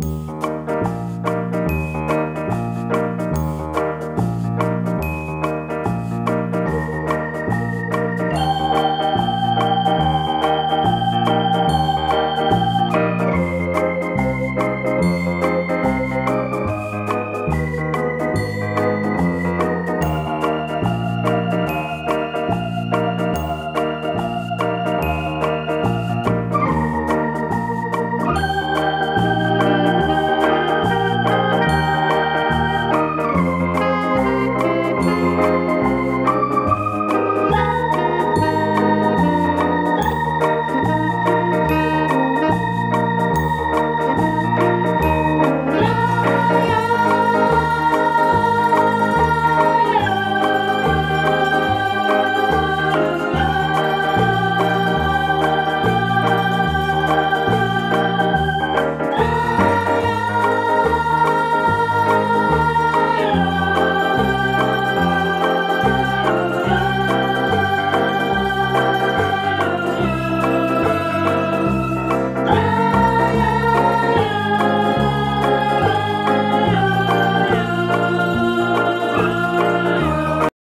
Música